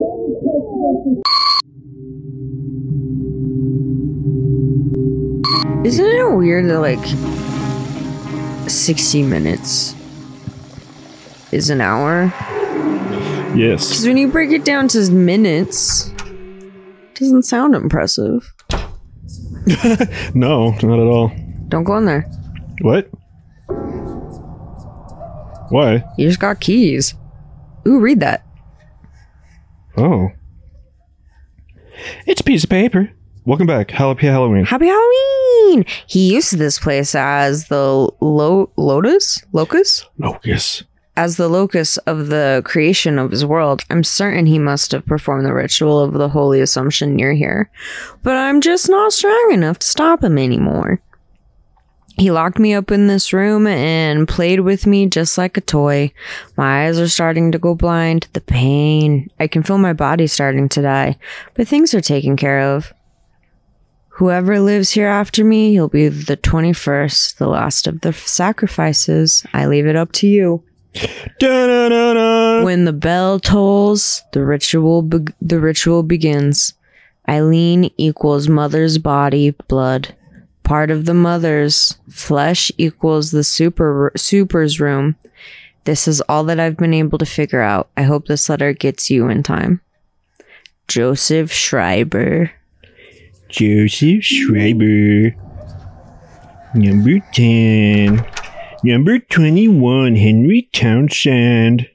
Isn't it weird that like 60 minutes is an hour? Yes. Because when you break it down to minutes, it doesn't sound impressive. No, not at all. Don't go in there. What? Why? You just got keys. Ooh, read that. Oh. It's a piece of paper. Welcome back. Happy Halloween. Happy Halloween! He used this place as the lo- lotus? Locus? Locus. As the locus of the creation of his world, I'm certain he must have performed the ritual of the Holy Assumption near here. But I'm just not strong enough to stop him anymore. He locked me up in this room and played with me just like a toy. My eyes are starting to go blind. The pain. I can feel my body starting to die. But things are taken care of. Whoever lives here after me, he'll be the 21st, the last of the sacrifices. I leave it up to you. When the bell tolls, the ritual be- the ritual begins. Eileen equals mother's body, blood. Part of the mother's flesh equals the super super's room. This is all that I've been able to figure out. I hope this letter gets you in time. Joseph Schreiber. Joseph Schreiber. Number 10. Number 21, Henry Townshend.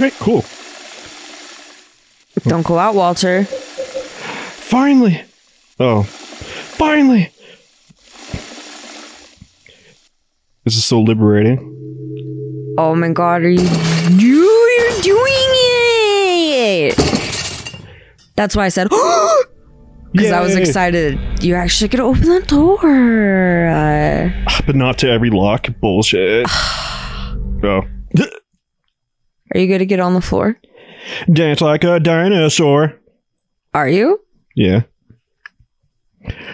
Right, cool. Don't go out, Walter. Finally. Oh. Finally. This is so liberating. Oh my god, are you you you're doing it? That's why I said because I was excited. You're actually gonna open the door. Uh, But not to every lock. Bullshit. oh. are you gonna get on the floor? Dance like a dinosaur. Are you? Yeah.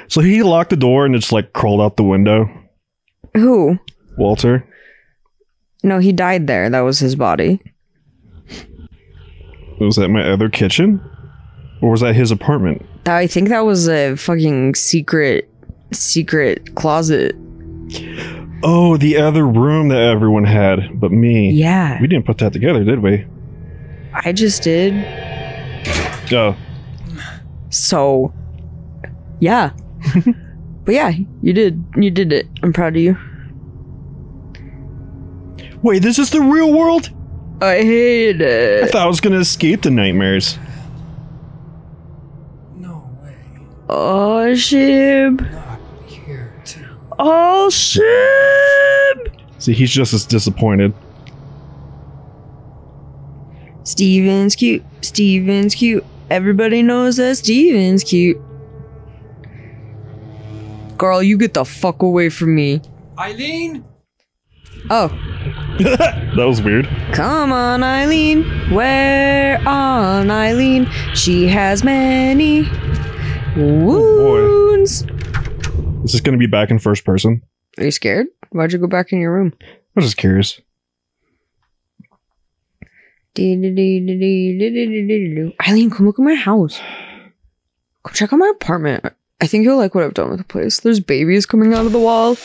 So he locked the door and just like crawled out the window. Who? Walter. No, he died there. That was his body. Was that my other kitchen? Or was that his apartment? I think that was a fucking secret, secret closet. Oh, the other room that everyone had, but me. Yeah, We didn't put that together, did we? I just did. Oh. So, yeah. but yeah, you did. You did it. I'm proud of you. Wait, this is the real world? I hate it. I thought I was gonna escape the nightmares. No way. Oh, Shib. Not here too. Oh, Shib. See, he's just as disappointed. Steven's cute. Steven's cute. Everybody knows that Steven's cute. Girl, you get the fuck away from me. Eileen? Oh, that was weird. come on, Eileen. Where on Eileen? She has many wounds. Is this gonna be back in first person? Are you scared? Why'd you go back in your room? I was just curious. Eileen, come look at my house. Go check out my apartment. I think you'll like what I've done with the place. There's babies coming out of the wall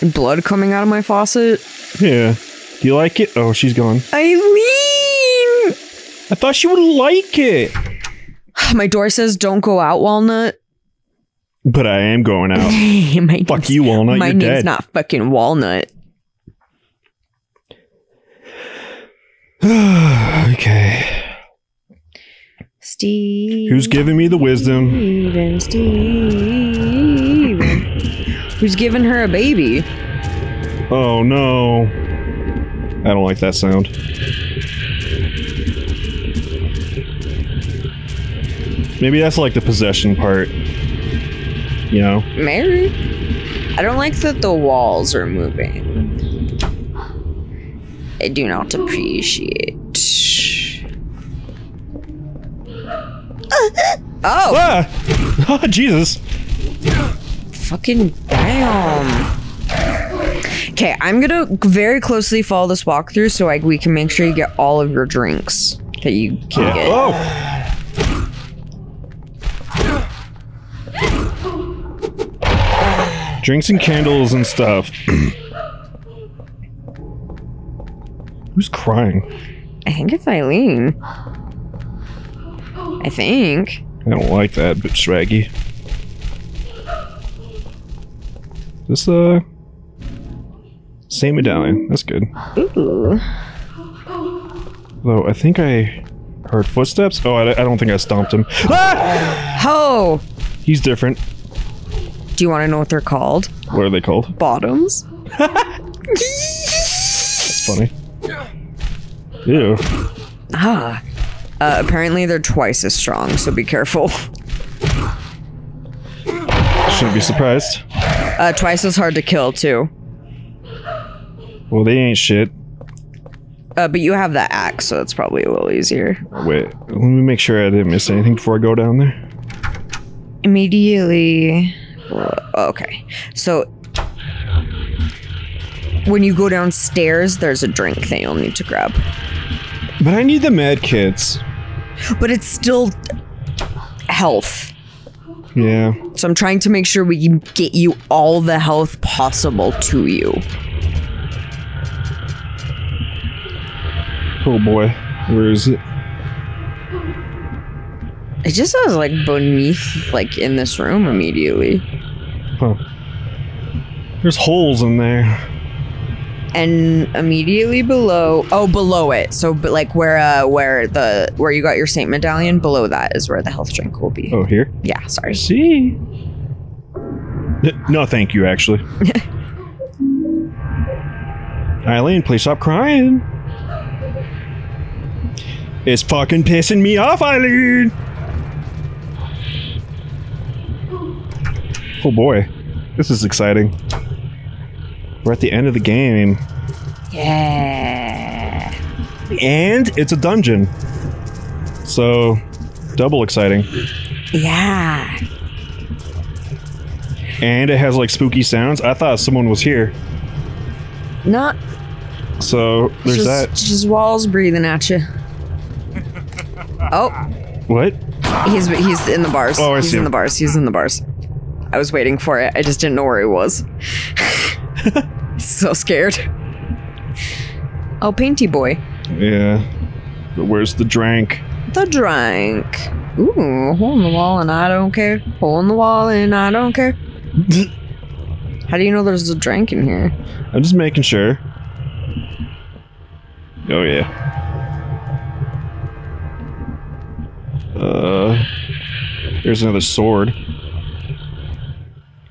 and blood coming out of my faucet. Yeah. Do you like it? Oh, she's gone. Eileen! I thought she would like it. My door says don't go out, Walnut. But I am going out. Fuck you, Walnut. My You're name's dead. not fucking Walnut. okay. Steve. Who's giving me the wisdom? Steven, Steven. Who's giving her a baby? Oh no. I don't like that sound. Maybe that's like the possession part. You know? Mary? I don't like that the walls are moving. I do not appreciate. Oh, Ah! Oh, Jesus. fucking damn. Okay, I'm gonna very closely follow this walkthrough so like we can make sure you get all of your drinks that you can get. Oh! Drinks and candles and stuff. Who's crying? I think it's Eileen. I think. I don't like that, but swaggy. This, uh. Saint medallion. That's good. Ooh. Though, I think I heard footsteps. Oh, I, I don't think I stomped him. Ah! Oh, He's different. do you want to know what they're called? What are they called? Bottoms. That's funny. Ew. Ah. Uh, apparently they're twice as strong, so be careful. Shouldn't be surprised. Uh, twice as hard to kill too. Well, they ain't shit. Uh, but you have that axe, so it's probably a little easier. Wait, let me make sure I didn't miss anything before I go down there. Immediately. Okay, so when you go downstairs, there's a drink that you'll need to grab, But I need the med kits. But it's still health. Yeah. So I'm trying to make sure we can get you all the health possible to you. Oh boy. Where is it? It just says like beneath, like in this room immediately. Huh. There's holes in there. And immediately below oh below it so but like where uh where the where you got your saint medallion below that is where the health drink will be Oh, here? yeah sorry See? N- No, thank you, actually. Eileen, please stop crying. It's fucking pissing me off, Eileen! Oh boy, this is exciting. We're at the end of the game, yeah and it's a dungeon. So, double exciting. yeah And it has like spooky sounds. I thought someone was here. not So, there's just, that. just walls breathing at you oh What? he's he's in the bars Oh, I he's see in the bars he's in the bars i was waiting for it i just didn't know where he was so scared oh painty boy Yeah. But where's the drink? The drink. Ooh, hole in the wall and I don't care. Hole in the wall and I don't care. How do you know there's a drink in here? I'm just making sure. Oh yeah. Uh, there's another sword.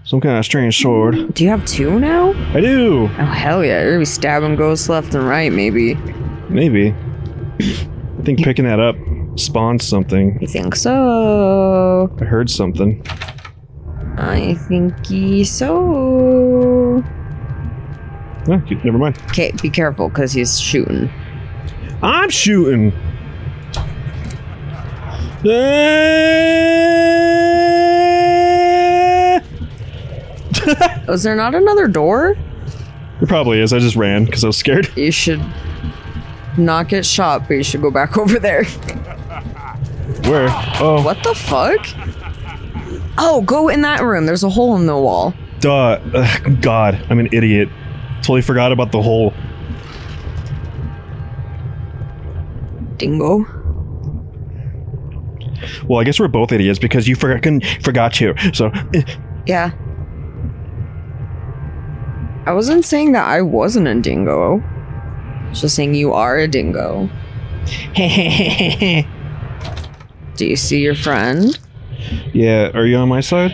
Some kind of strange sword. Do you have two now? I do. Oh hell yeah! You're gonna be stabbing ghosts left and right, maybe. Maybe. I think picking that up spawned something. You think so? I heard something. I think so. Ah, never mind. Okay, be careful, cause he's shooting. I'm shooting. Ah! Was there not another door? It probably is. I just ran because I was scared. You should not get shot, but you should go back over there. Where? Oh, What the fuck? Oh, go in that room. There's a hole in the wall. duh. Ugh, God, I'm an idiot. Totally forgot about the hole. Dingo. Well, I guess we're both idiots because you forgot forgot to. So, eh, Yeah. I wasn't saying that I wasn't a dingo. I was just saying you are a dingo. Do you see your friend? yeah. Are you on my side?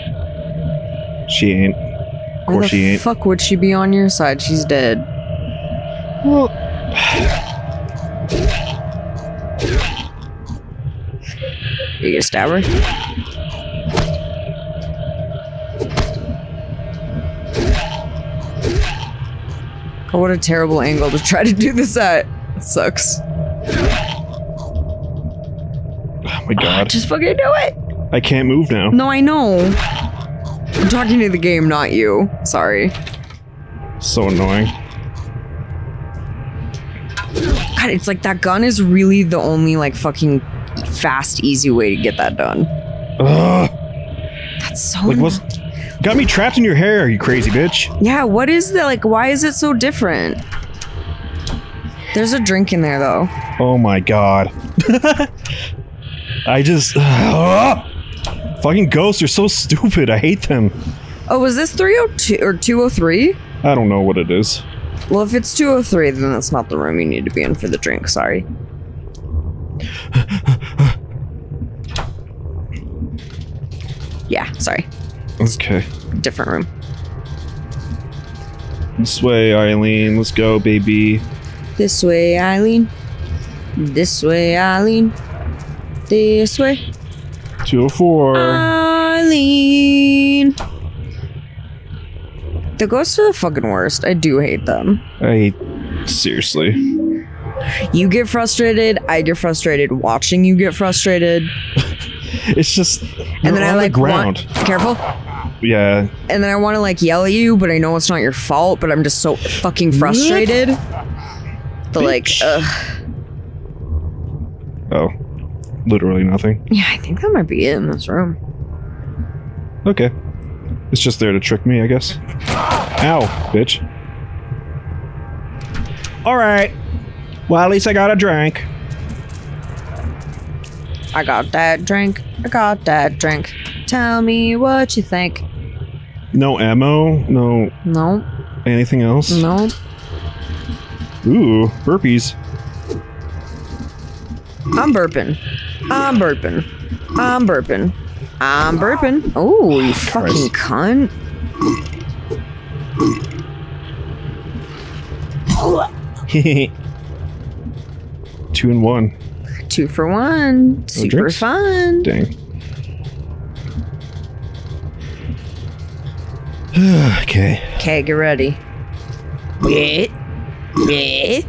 She ain't. Of course she ain't. fuck would she be on your side? She's dead. Well, You gonna stab her? Oh, what a terrible angle to try to do this at. It sucks. oh my God, Just fucking do it. I can't move now. No, I know. I'm talking to the game, not you. Sorry. So annoying. God, it's like that gun is really the only like fucking fast, easy way to get that done. Ugh. That's so. Like what's got me trapped in your hair, you crazy bitch. Yeah, what is that? Like, why is it so different? There's a drink in there though. Oh my god. I just Ugh. Ah! fucking ghosts are so stupid. I hate them. Oh, was this 302 or 203? I don't know what it is. Well, if it's 203, then that's not the room you need to be in for the drink. Sorry. yeah, sorry. Okay. Different room. This way, Eileen. Let's go, baby. This way, Eileen. This way, Eileen. This way, 204. Eileen. The ghosts are the fucking worst. I do hate them. I seriously. You get frustrated. I get frustrated watching you get frustrated. It's just And then you're I on like ground. Want, careful. Yeah. And then I want to like yell at you, but I know it's not your fault. But I'm just so fucking frustrated. The like, ugh. Oh. Literally nothing. Yeah, I think that might be it in this room. Okay. It's just there to trick me, I guess. Ow, bitch. Alright. Well, at least I got a drink. I got that drink. I got that drink. Tell me what you think. No ammo? No No, anything else? no. Ooh, burpees. I'm burping. I'm burping. I'm burping. I'm burping. Oh, you fucking cunt. Two and one. Two for one. Super drinks? fun. Dang. okay. Okay, get ready. Yeah. Yeah.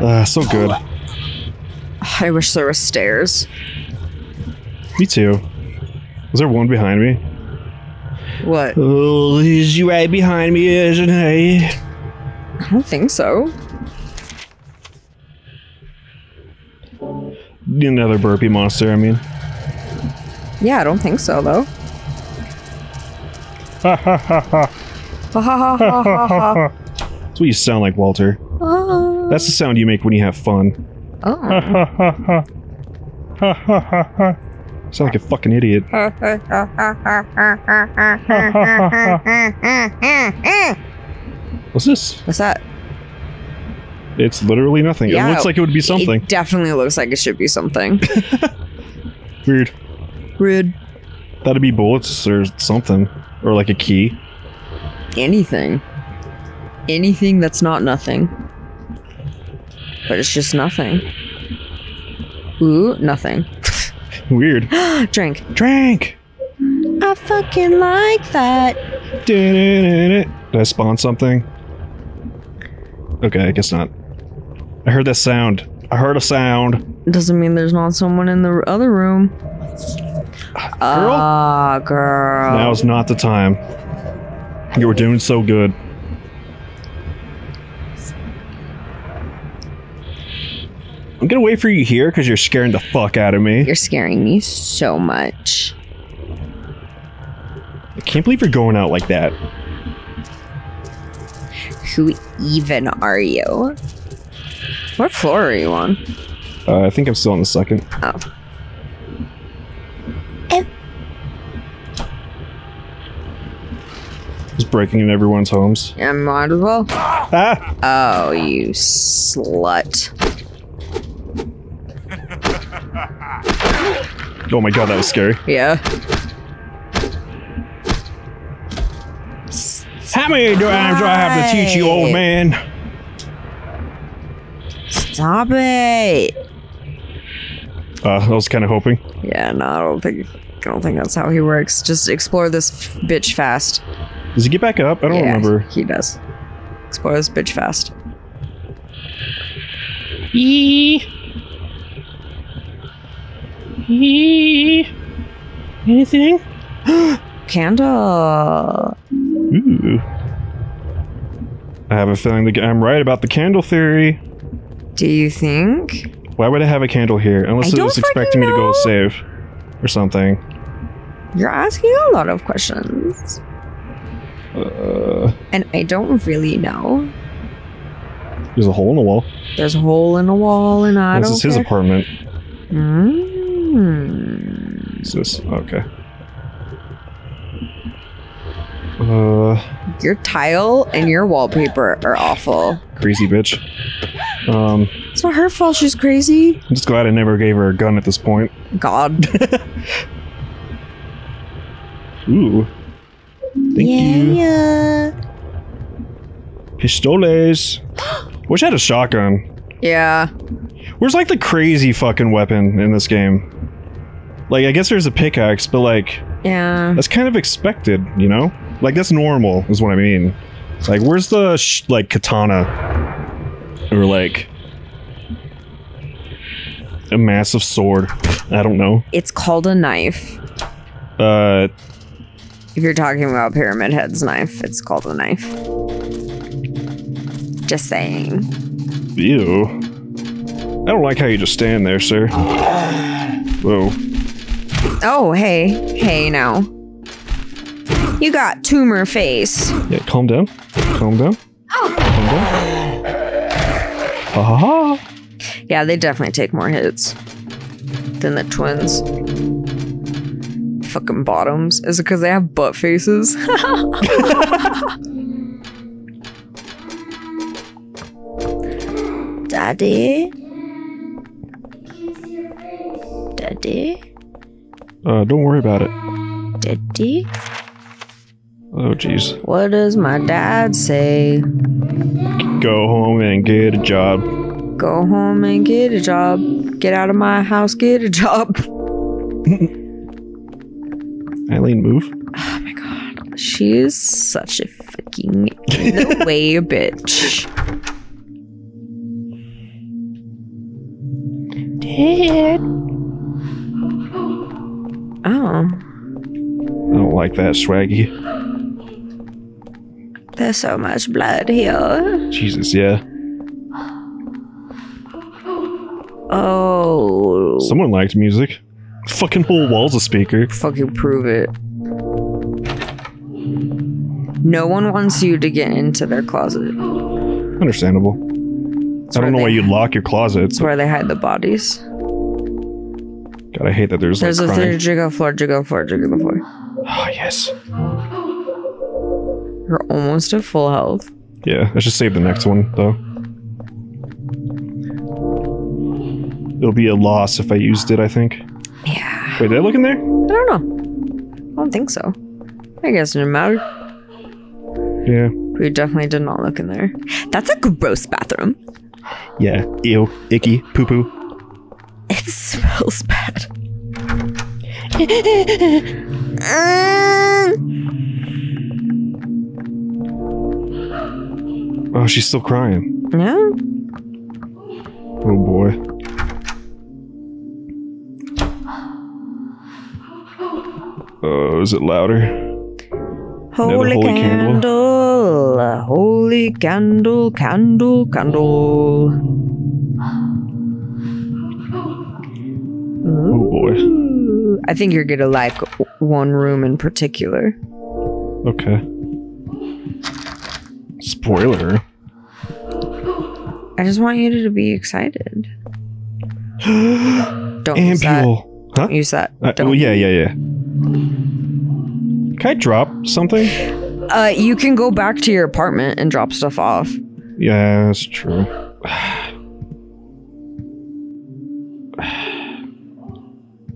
Uh, so good. I wish there were stairs. Me too. Was there one behind me? What? Oh, he's right behind me, isn't he? I don't think so. Another burpee monster, I mean. Yeah, I don't think so though. Ha ha ha ha. Ha ha ha ha ha ha. That's what you sound like, Walter. Oh. That's the sound you make when you have fun. Oh. Ha ha ha. Ha ha ha ha. Sound like a fucking idiot. What's this? What's that? It's literally nothing. Yeah, it looks like it would be something. It definitely looks like it should be something. Weird. Weird. That'd be bullets or something. Or like a key. Anything. Anything that's not nothing. But it's just nothing. Ooh, nothing. Weird. Drink. Drink. I fucking like that. Did I spawn something? Okay, I guess not. I heard that sound. I heard a sound. Doesn't mean there's not someone in the other room. Girl? Ah, girl. Now's not the time. You were doing so good. I'm gonna wait for you here because you're scaring the fuck out of me. You're scaring me so much. I can't believe you're going out like that. Who even are you? What floor are you on? Uh, I think I'm still on the second. Oh. Just breaking in everyone's homes. Yeah, might as well. Ah! Oh, you slut. Oh my god, that was scary. Yeah. How many times do I have to teach you, old man? Stop it. Uh, I was kind of hoping. Yeah, no, I don't think I don't think that's how he works. Just explore this f- bitch fast. Does he get back up? I don't yeah, remember. He does. Explore this bitch fast. Eee. Eee. Anything? Candle. Ooh. I have a feeling that I'm right about the candle theory. Do you think? Why would I have a candle here? Unless I it was expecting me to go save or something. You're asking a lot of questions. Uh, And I don't really know. there's a hole in the wall. There's a hole in the wall and I this don't This is his care. apartment. Mm. Is this okay? Uh, Your tile and your wallpaper are awful. crazy bitch. Um, It's not her fault she's crazy. I'm just glad I never gave her a gun at this point. God. Ooh. Thank you. yeah. Pistoles. Wish I had a shotgun. Yeah. Where's like the crazy fucking weapon in this game? Like, I guess there's a pickaxe, but like, Yeah. that's kind of expected, you know? Like, that's normal, is what I mean. Like, where's the, sh- like, katana? Or like, a massive sword. I don't know. It's called a knife. Uh, If you're talking about Pyramid Head's knife, it's called a knife. Just saying. ew. I don't like how you just stand there, sir. Whoa. Oh, hey. Hey now. You got tumor face. Yeah, calm down. Calm down. Oh. Calm down. Ha ha ha. Yeah, they definitely take more hits than the twins. Fucking bottoms. Is it because they have butt faces? Daddy? Daddy? Uh, don't worry about it. Daddy? Oh, jeez. What does my dad say? Go home and get a job. Go home and get a job. Get out of my house, get a job. Eileen, move. Oh my god. She is such a fucking in the way bitch. Dad. Oh, I don't like that, Swaggy. there's so much blood here. Jesus, yeah. Oh. Someone liked music. Fucking whole wall's a speaker. fucking prove it. No one wants you to get into their closet. Understandable. I don't know why you'd lock your closet. It's where they hide the bodies. God, I hate that there's, There's like a crying. third jiggle floor, jiggle floor, jiggle floor. Oh, yes. You're almost at full health. Yeah, I should save the next one, though. It'll be a loss if I used it, I think. Yeah. Wait, did I look in there? I don't know. I don't think so. I guess it didn't matter. Yeah. We definitely did not look in there. That's a gross bathroom. Yeah. Ew. Icky. Poo poo. It smells bad. Um. Oh, she's still crying. yeah. Oh boy. Is it louder? Holy, holy candle. candle. Holy candle, candle, candle. Oh boy. I think you're gonna like one room in particular. Okay. Spoiler. I just want you to be excited. Don't use that. Huh? Use that. Uh, Don't. oh, yeah, yeah, yeah. Can I drop something? Uh, you can go back to your apartment and drop stuff off. Yeah, that's true.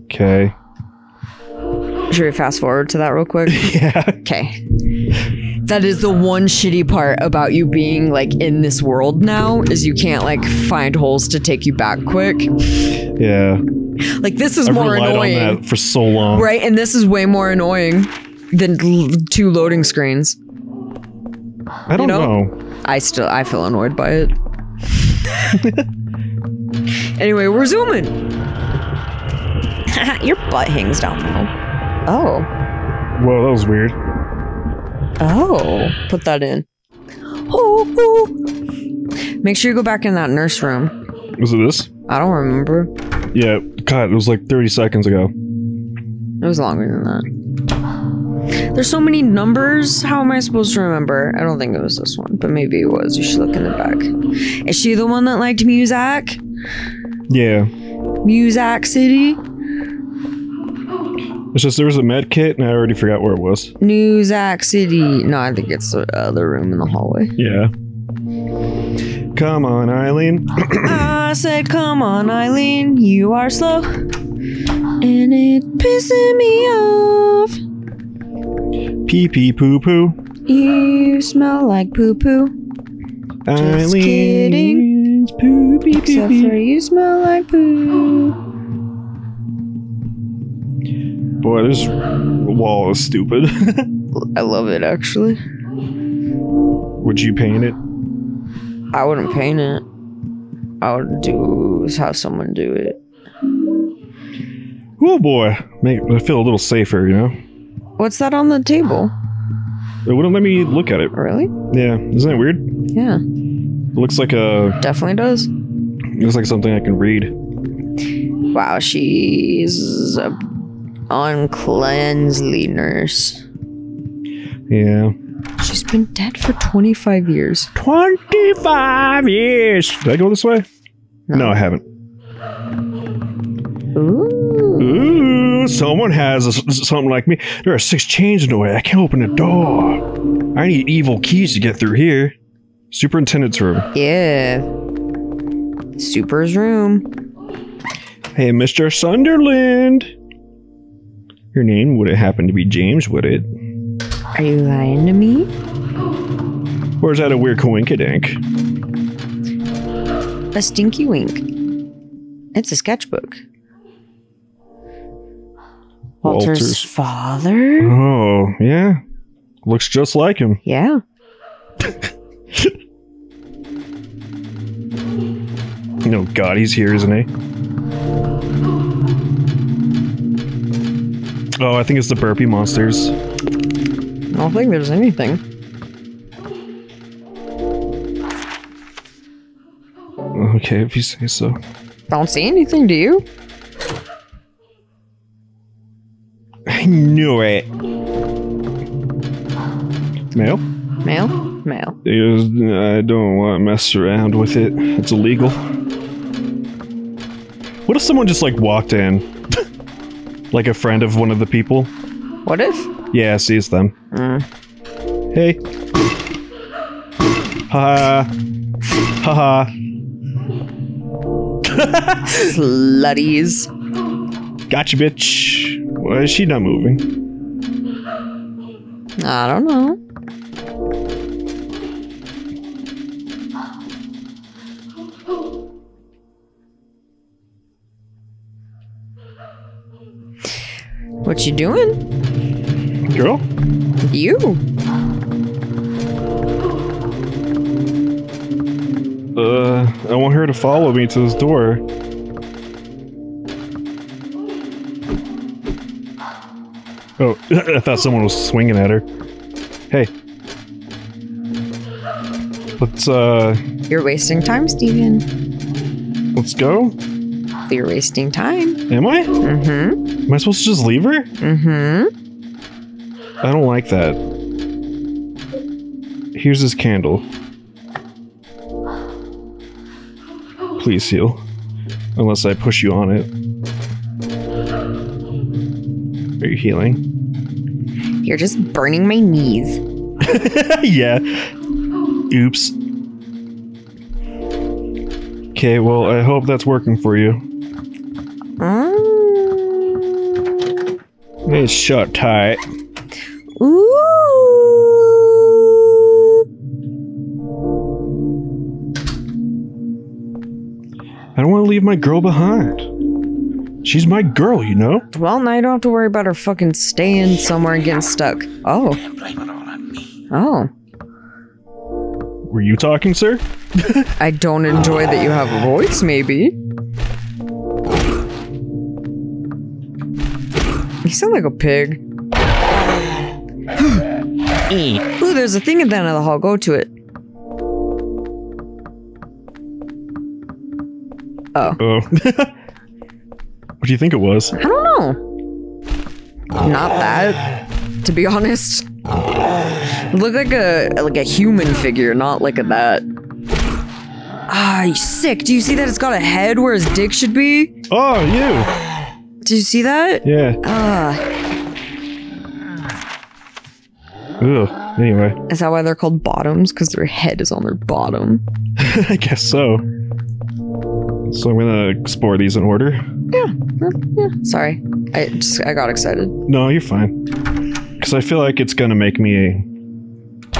okay. Should we fast forward to that real quick? Yeah. Okay. That is the one shitty part about you being like in this world now is you can't like find holes to take you back quick. Yeah. Like this is I've more relied annoying. on that for so long. Right? And this is way more annoying than two loading screens. I don't You know? know. I still I feel annoyed by it. anyway, we're zooming. Your butt hangs down now. Oh. Whoa, that was weird. Oh, put that in. Oh, oh. Make sure you go back in that nurse room. Was it this? I don't remember. Yeah. God, it was like 30 seconds ago. It was longer than that. There's so many numbers. How am I supposed to remember? I don't think it was this one, but maybe it was. You should look in the back. Is she the one that liked Muzak? Yeah. Muzak City? It's just there was a med kit and I already forgot where it was. Newsack City. No, I think it's the other room in the hallway. Yeah. Come on, Eileen. I said, come on, Eileen, you are slow. And it pissing me off. Pee pee poo poo. You smell like poo poo. Eileen. kidding. Poo pee Except pee. for you smell like poo. Boy, this wall is stupid. I love it actually. Would you paint it? I wouldn't paint it. I would do have someone do it. Oh boy, make I feel a little safer, you know. What's that on the table? It wouldn't let me look at it. Really? Yeah, isn't that weird? Yeah, It looks like a definitely does. it looks like something I can read. Wow, she's a uncleansly nurse. Yeah. She's been dead for 25 years. Twenty-five years. Did I go this way? No, I haven't. Ooh. Ooh, someone has a, something like me. There are six chains in the way. I can't open the door. I need evil keys to get through here. Superintendent's room. Yeah. Super's room. Hey, Mr. Sunderland. Your name wouldn't happen to be James, would it? Are you lying to me? Or is that a weird coinkydink? A stinky wink. It's a sketchbook. Walter's, Walter's- father? Oh, yeah. Looks just like him. Yeah. No, God, he's here, isn't he? Oh, I think it's the burpee monsters. I don't think there's anything. Okay, if you say so. Don't see anything, do you? I knew it. Mail? Mail? Mail. I don't want to mess around with it. It's illegal. What if someone just like walked in? like a friend of one of the people? What if? Yeah, sees them. Mm. Hey. Ha ha. Slutties. Gotcha, bitch. Why is she not moving? I don't know. What you doing? Girl? You? Uh, I want her to follow me to this door. Oh, I thought someone was swinging at her. Hey. Let's, uh, You're wasting time, Steven. let's go. You're wasting time. Am I? Mm-hmm. Am I supposed to just leave her? Mm-hmm. I don't like that. Here's this candle. Please heal. Unless I push you on it. Are you healing? You're just burning my knees. yeah. Oops. Okay, well, I hope that's working for you. Mm. It's shut tight. Ooh. I don't want to leave my girl behind. She's my girl, you know? Well, now you don't have to worry about her fucking staying somewhere and getting stuck. Oh. Oh. Were you talking, sir? I don't enjoy that you have a voice, maybe. You sound like a pig. Ooh, there's a thing at the end of the hall. Go to it. Oh, Oh. do you think it was? I don't know. Not that, to be honest. It looked like a like a human figure, not like a that. Ah, you sick. Do you see that it's got a head where his dick should be? Oh, you. Did you see that? Yeah. Ah, Ugh. Anyway, is that why they're called bottoms? Because their head is on their bottom. I guess so. So I'm gonna explore these in order. Well, yeah. Sorry, I just I got excited. No, you're fine. Because I feel like it's gonna make me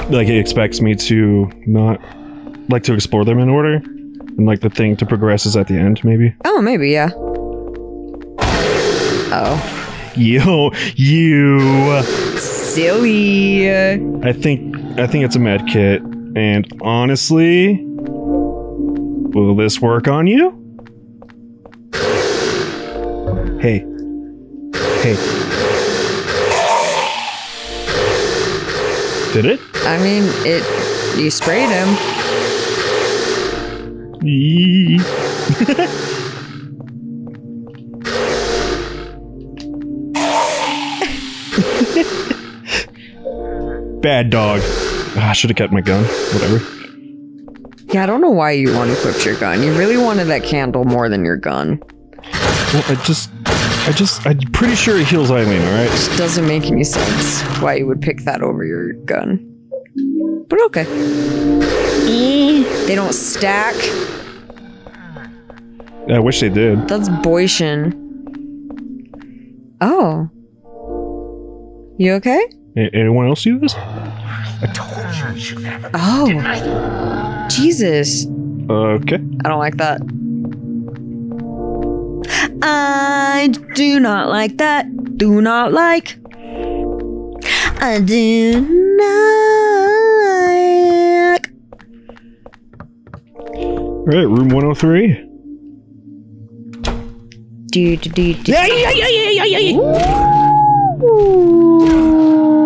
like it expects me to not like to explore them in order, and like the thing to progress is at the end, maybe. Oh, maybe yeah. Oh, Yo, you. silly. I think I think it's a med kit, and honestly, will this work on you? Hey, hey. Did it? I mean, it. You sprayed him. Bad dog. Ah, I should have kept my gun. Whatever. Yeah, I don't know why you unequipped your gun. You really wanted that candle more than your gun. Well, I just, I just, I'm pretty sure it heals Eileen. All right. Just doesn't make any sense why you would pick that over your gun. But okay. They don't stack. I wish they did. That's Boyshin. Oh. You okay? A- anyone else do this? I told you you'd never. Oh. Jesus. Okay. I don't like that. I do not like that. Do not like. I do not like. All right. Room 103. Do, do, do, do. Yeah, yeah, yeah, yeah, yeah, yeah.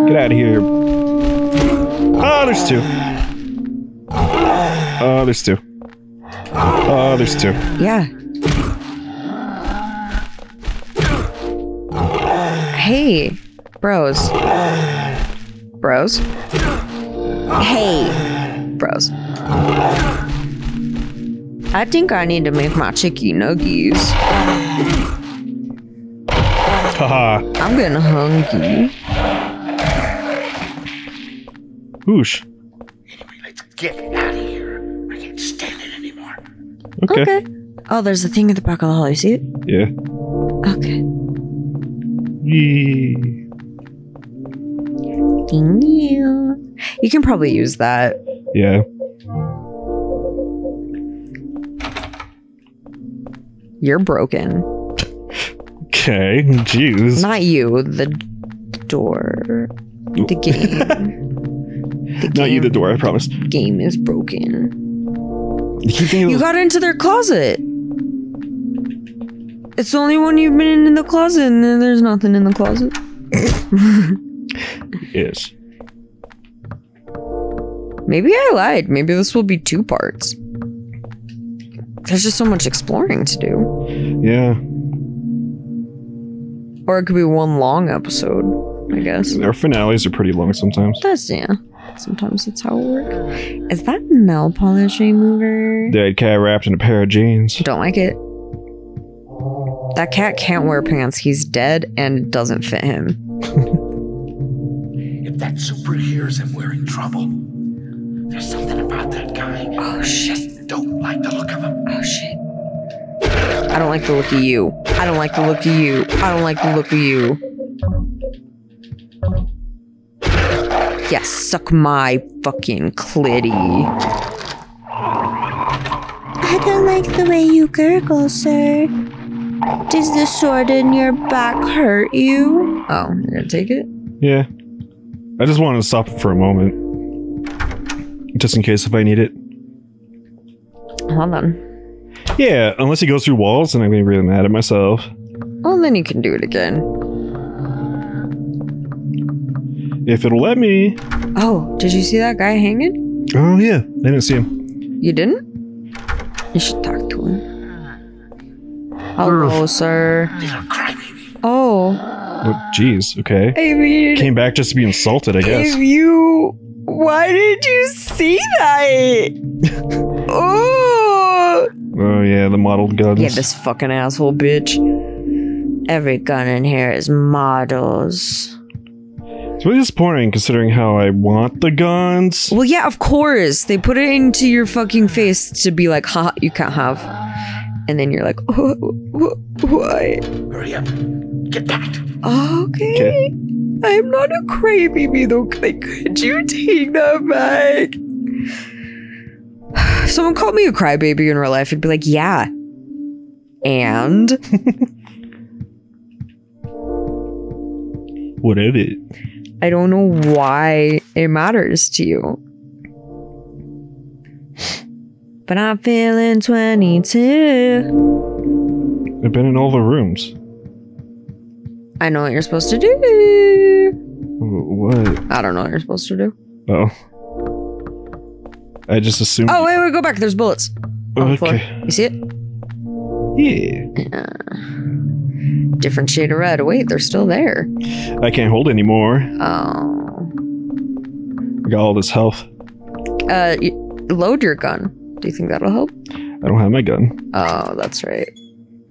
Get out of here. Oh, there's two. Oh, there's two. Oh, there's two. Yeah. Hey, bros. Bros. Hey, bros. I think I need to make my chicky nuggies. Haha. I'm getting hungry. Whoosh. Let's get out of here. I can't stand it anymore. Okay. Okay. Oh, there's a thing at the back of the hall. You see it? Yeah. Okay. Yee. You. You can probably use that. Yeah. You're broken. Okay. Jeez. Not you, the door. The game. The Not you, the door. I promise. game is broken. You You got into their closet. It's the only one you've been in, in the closet, and then there's nothing in the closet. yes. Maybe I lied. Maybe this will be two parts. There's just so much exploring to do. Yeah. Or it could be one long episode, I guess. Our finales are pretty long sometimes. That's, yeah. Sometimes that's how it works. Is that nail polish remover? Dead cat wrapped in a pair of jeans. Don't like it. That cat can't wear pants. He's dead and doesn't fit him. If that super hears him, we're in trouble. There's something about that guy. Oh, shit. just don't like the look of him. Oh shit. I don't like the look of you. I don't like the look of you. I don't like the look of you. Yes, suck my fucking clitty. I don't like the way you gurgle, sir. Does the sword in your back hurt you? Oh, you're gonna take it? Yeah. I just wanted to stop for a moment. Just in case if I need it. Hold on. Yeah, unless he goes through walls, then I'm gonna be really mad at myself. Well, then you can do it again. If it'll let me. Oh, did you see that guy hanging? Oh yeah, I didn't see him. You didn't? You should talk to him. Hello, sir. Oh, Oh, jeez. Okay. I mean, Came back just to be insulted, I guess. if you. Why did you see that? oh! Oh yeah, the modeled guns. Yeah, this fucking asshole bitch. Every gun in here is models. It's really disappointing considering how I want the guns. Well, yeah, of course. They put it into your fucking face to be like, ha, you can't have. And then you're like, oh, wh- why? Hurry up. Get that. Okay. Okay. I'm not a crybaby though. Like, could you take that back? If someone called me a crybaby in real life, I'd be like, yeah. And what of it? I don't know why it matters to you. But I'm feeling 22. I've been in all the rooms. I know what you're supposed to do. What? I don't know what you're supposed to do. Oh. I just assumed. Oh, wait, wait, go back. There's bullets. on the floor. okay. You see it? Yeah. Different shade of red. Wait, they're still there. I can't hold anymore. Oh. I got all this health. Uh, load your gun. Do you think that'll help? I don't have my gun. Oh, that's right.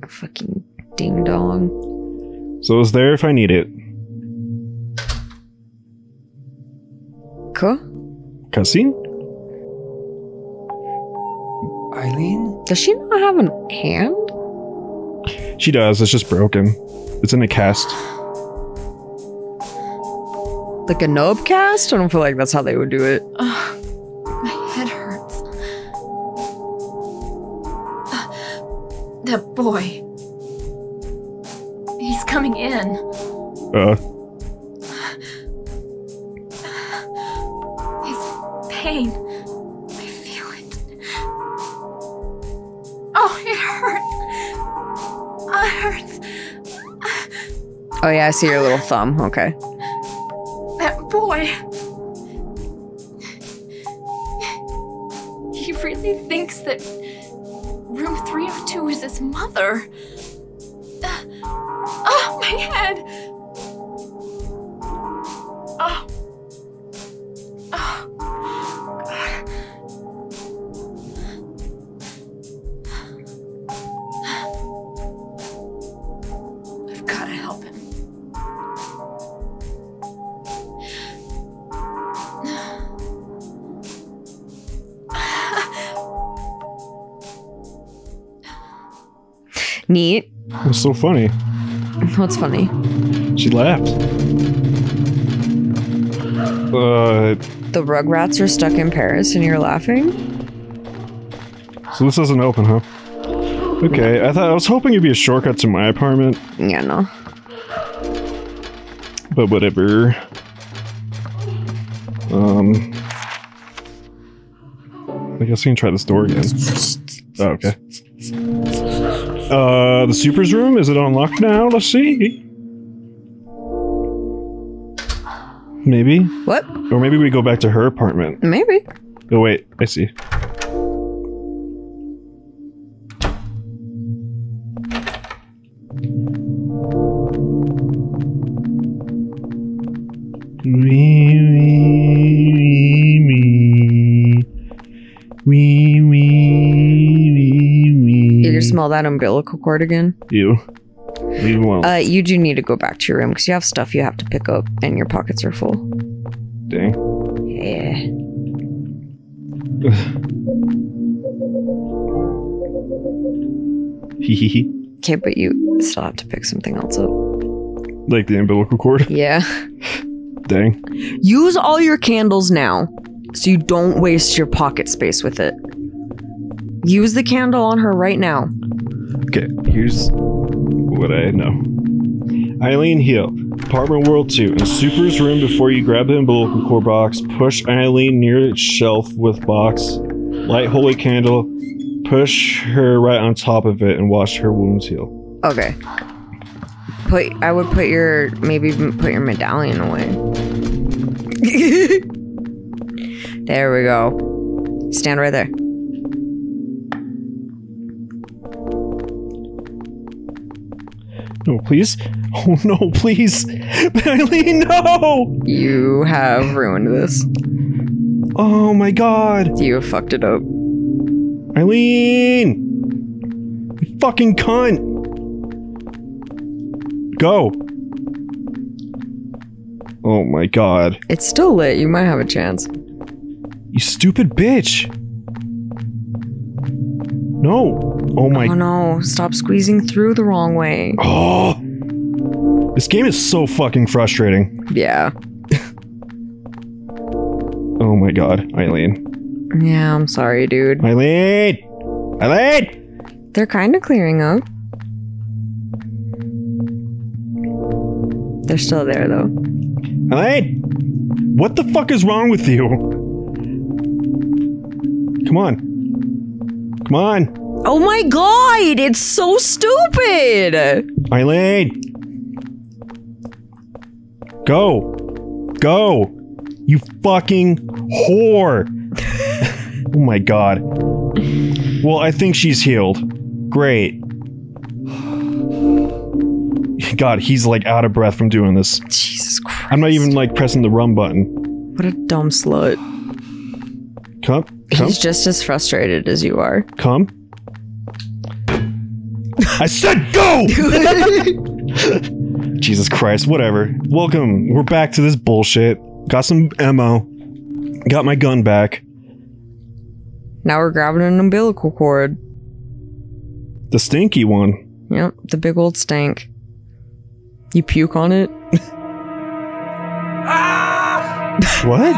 Fucking ding dong. So it's there if I need it. Cool. Cutscene? Eileen? Does she not have a hand? She does. It's just broken. It's in a cast. Like a nub cast? I don't feel like that's how they would do it. That boy. He's coming in. Uh, His pain. I feel it. Oh, it hurts. It hurts. Oh yeah, I see your little thumb. Okay. That boy. He really thinks that room 302 is his mother. Uh, Oh, my head. Oh. Oh. Neat. it's so funny. What's funny? She laughed. Uh, The Rugrats are stuck in Paris and you're laughing? so this doesn't open, huh? Okay, I thought I was hoping it'd be a shortcut to my apartment, Yeah, no. but whatever. Um, I guess we can try this door again. Oh, okay. Uh, the supers room is it unlocked now? Let's see. Maybe, What? or maybe we go back to her apartment. Maybe. Oh wait, I see. Smell that umbilical cord again? You. Leave him alone. Uh, you do need to go back to your room because you have stuff you have to pick up and your pockets are full. Dang. Yeah. Hee hee hee. Okay, but you still have to pick something else up. Like the umbilical cord. Yeah. Dang. Use all your candles now so you don't waste your pocket space with it. Use the candle on her right now. Okay, here's what I know. Eileen Heal, Apartment World 2. In Super's room before you grab the umbilical core box, push Eileen near its shelf with box, light holy candle, push her right on top of it, and watch her wounds heal. Okay. Put I would put your maybe put your medallion away. There we go. Stand right there. No, please. Oh no, please. Eileen, no! You have ruined this. Oh my god. You have fucked it up. Eileen! You fucking cunt! Go! Oh my god. It's still lit. You might have a chance. You stupid bitch! No! Oh my. Oh no, stop squeezing through the wrong way. Oh! This game is so fucking frustrating. Yeah. Oh my god, Eileen. Yeah, I'm sorry, dude. Eileen! Eileen! They're kind of clearing up. They're still there though. Eileen! What the fuck is wrong with you? Come on. Come on. Oh my god, it's so stupid! Eileen! Go! Go! You fucking whore! oh my god. Well, I think she's healed. Great. God, he's like out of breath from doing this. Jesus Christ. I'm not even like pressing the rum button. What a dumb slut. Come, come, He's just as frustrated as you are. come. I said go! Jesus Christ, whatever. Welcome. We're back to this bullshit. Got some ammo. Got my gun back. Now we're grabbing an umbilical cord. The stinky one. Yep, the big old stank. You puke on it? What?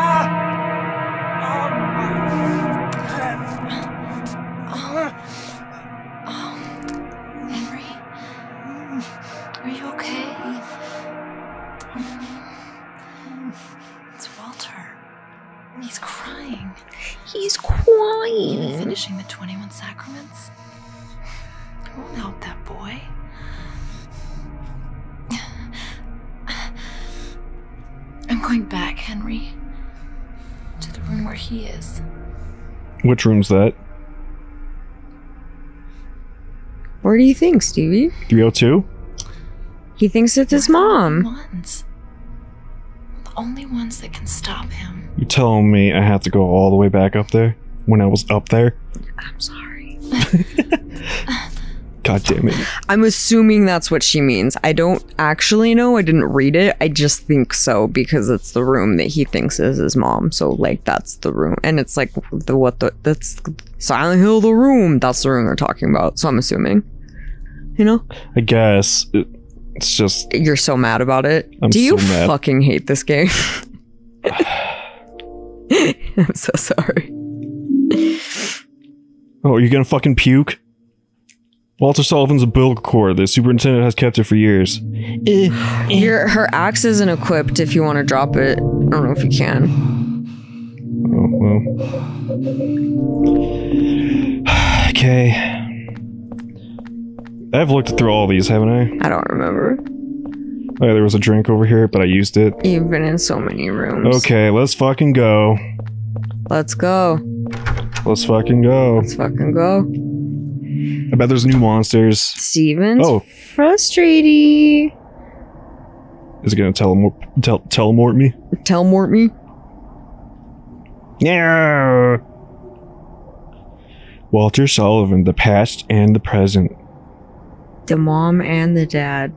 Which room's that? Where do you think, Stevie? 302? He thinks it's his mom. Ones. The only ones that can stop him. You telling me I have to go all the way back up there? When I was up there? I'm sorry. God damn it. I'm assuming that's what she means. I don't actually know. I didn't read it. I just think so because it's the room that he thinks is his mom. So like that's the room, and it's like the what the that's Silent Hill the room. That's the room they're talking about. So I'm assuming. You know, I guess. It, it's just. you're so mad about it. I'm Do you so mad. fucking hate this game? I'm so sorry. Oh, are you gonna fucking puke? Walter Sullivan's a umbilical cord. The superintendent has kept it for years. Eh. Your her axe isn't equipped. If you want to drop it, I don't know if you can. Oh, well. okay. I've looked through all these, haven't I? I don't remember. Oh, yeah, there was a drink over here, but I used it. You've been in so many rooms. Okay, let's fucking go. Let's go. Let's fucking go. Let's fucking go. I bet there's new monsters. Steven's Oh. frustrating. Is it gonna telemort, tel- telemort me? Telemort me. Yeah. Walter Sullivan, the past and the present. The mom and the dad.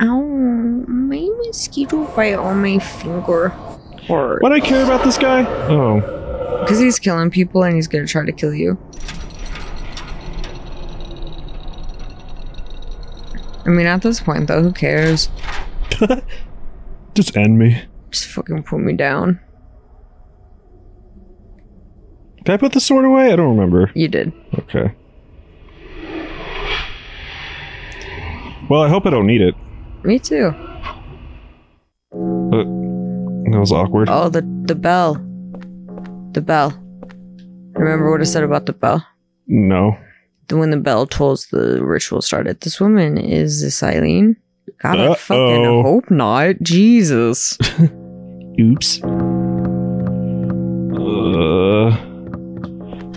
Ow, my mosquito bite on my finger. Or Why do I care about this guy? Oh, because he's killing people and he's gonna try to kill you. I mean, at this point, though, who cares? just end me. Just fucking put me down. Did I put the sword away? I don't remember. You did. Okay. Well, I hope I don't need it. Me too. But that was awkward. Oh, the the bell. The bell. Remember what I said about the bell? No. When the bell tolls, the ritual started. This woman is this Eileen. God, I fucking hope not. Jesus. Oops. Uh,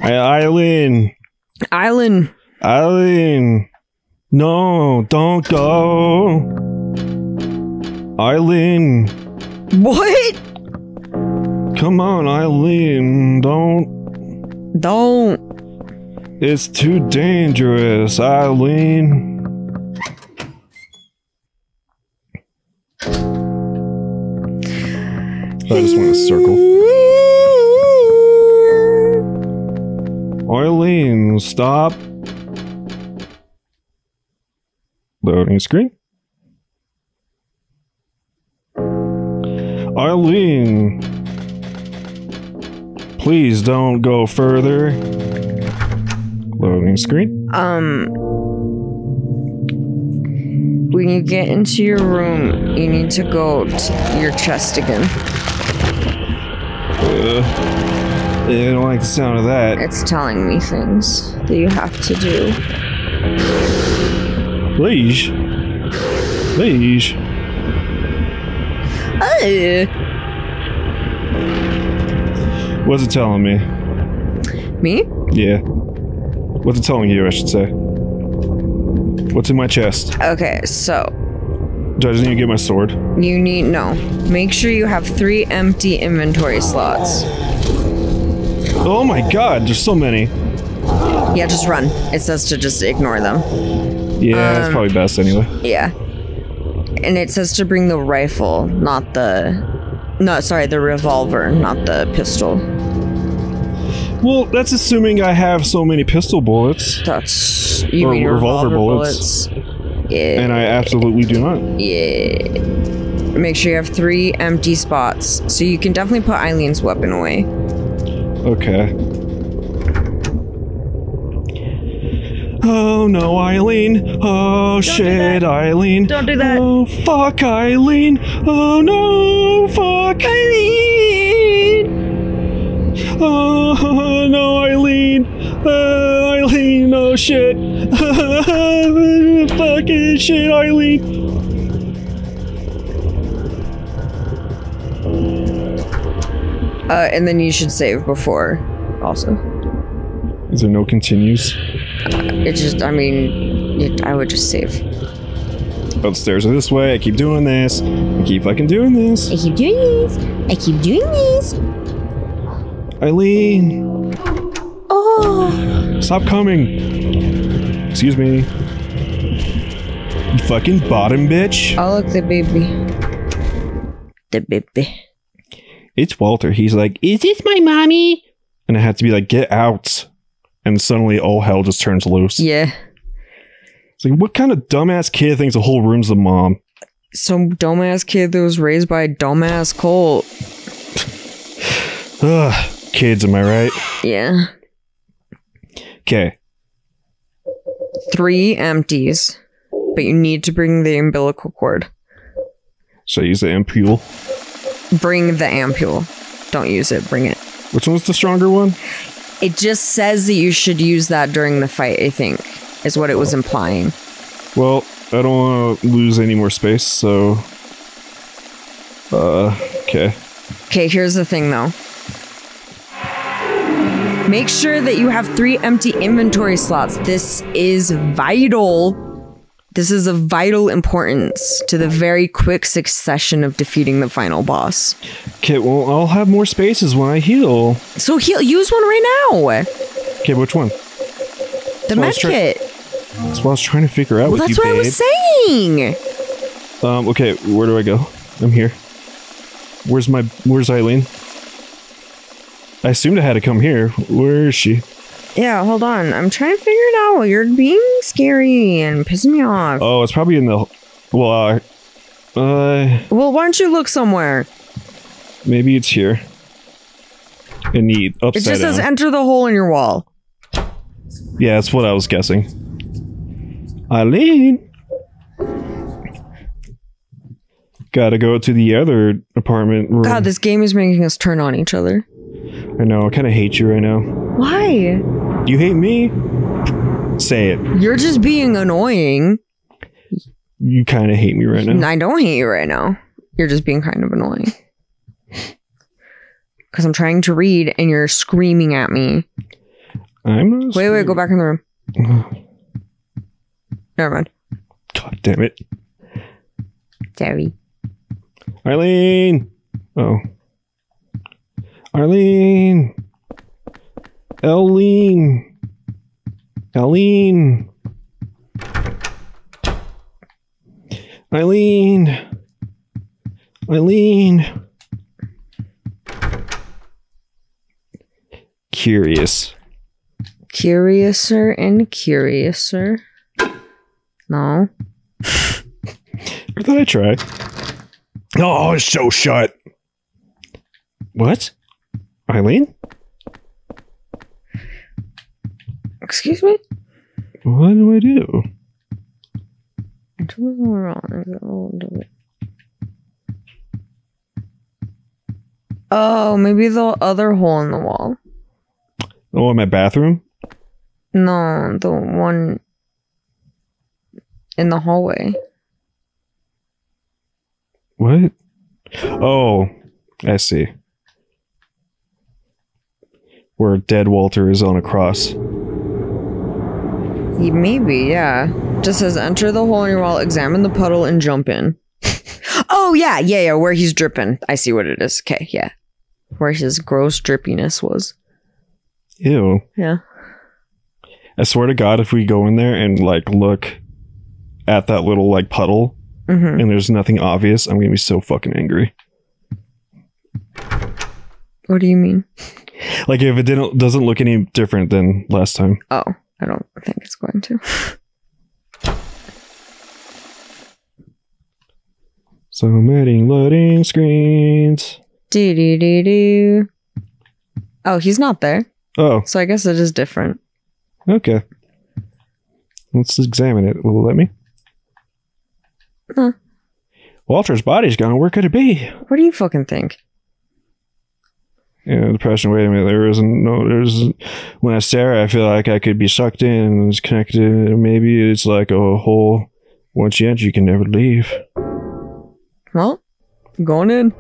I- Eileen. Eileen. No, don't go. Eileen. What? Come on, Eileen. Don't. Don't. It's too dangerous, Eileen. I just want to circle. Eileen, stop. Loading screen. Eileen. Please don't go further. Loading screen. Um. When you get into your room, you need to go to your chest again. Uh, I don't like the sound of that. It's telling me things that you have to do. Please. Please. Uh, What's it telling me? me? Yeah. What's it telling you, I should say? What's in my chest? Okay, so Do I just need to get my sword? you need no. Make sure you have three empty inventory slots. Oh my god, there's so many. Yeah, just run. It says to just ignore them. Yeah, that's Um, probably best anyway. Yeah. And it says to bring the rifle, not the. No, sorry, the revolver, not the pistol. Well, that's assuming I have so many pistol bullets, That's. You Or mean revolver revolver, bullets. bullets? Yeah. and I absolutely do not. Yeah. Make sure you have three empty spots. So you can definitely put Eileen's weapon away. Okay. Oh no, Eileen. Oh shit, Eileen. Don't do that. Oh fuck, Eileen. Oh no, fuck. Eileen. Oh no, Eileen. Uh, Eileen, oh shit. Fucking shit, Eileen. Uh, and then you should save before, also. Is there no continues? It just, I mean, it, I would just save. Upstairs are this way. I keep doing this. I keep fucking doing this. I keep doing this. I keep doing this. Eileen. Oh. Stop coming. Excuse me. You fucking bottom bitch. Oh, look, the baby. The baby. It's Walter. He's like, Is this my mommy? And I had to be like, Get out. And suddenly all hell just turns loose. Yeah. It's like, what kind of dumbass kid thinks the whole room's the mom? Some dumbass kid that was raised by a dumbass cult. Ugh. Kids, am I right? Yeah. Okay. Three empties. But you need to bring the umbilical cord. So I use the ampule. Bring the ampule. Don't use it, bring it. Which one's the stronger one? It just says that you should use that during the fight, I think, is what it was implying. Well, I don't want to lose any more space, so. Uh, okay. Okay, here's the thing though. Make sure that you have three empty inventory slots. This is vital. This is of vital importance to the very quick succession of defeating the final boss. Okay, well, I'll have more spaces when I heal. So heal, use one right now. Okay, which one? The med kit. That's what I was trying to figure out Well, that's you, what I was saying. Um, okay, where do I go? I'm here. Where's my where's Eileen? I assumed I had to come here. Where is she? Yeah, hold on. I'm trying to figure it out. You're being scary and pissing me off. Oh, it's probably in the well, uh, uh Well, why don't you look somewhere? maybe it's here. In the It upside just says enter the hole in your wall. yeah, that's what I was guessing. Eileen. Gotta go to the other apartment room. God, this game is making us turn on each other. I know, I kinda hate you right now. Why? You hate me? Say it. You're just being annoying. You kind of hate me right now. I don't hate you right now. You're just being kind of annoying. Because I'm trying to read and you're screaming at me. I'm not. Wait, wait, go back in the room. Never mind. God damn it, Sorry. Eileen. Oh, Arlene. Eileen. Eileen. Eileen. Eileen. Curious. Curiouser and curiouser. No. I thought I'd try. Oh, it's so shut. What? Eileen? Excuse me? What do I do? Oh, maybe the other hole in the wall. Oh, in my bathroom? No, the one in the hallway. What? Oh, I see. Where dead Walter is on a cross. Maybe, yeah. Just says enter the hole in your wall, examine the puddle, and jump in. oh, yeah, yeah, yeah, where he's dripping. I see what it is. Okay, yeah. Where his gross drippiness was. Ew. Yeah. I swear to God, if we go in there and like look at that little like puddle hmm and there's nothing obvious, I'm gonna be so fucking angry. What do you mean? Like if it didn't doesn't look any different than last time. Oh, I don't think it's going to. So many loading screens. Do do do do. Oh, he's not there. Oh, So I guess it is different. okay. Let's examine it. Will it let me? Huh. Walter's body's gone. Where could it be? What do you fucking think? Yeah, depression. Wait a minute. There isn't no. There's when I stare, I feel like I could be sucked in and it's connected. Maybe it's like a hole. Once you enter, you can never leave. Well, going in.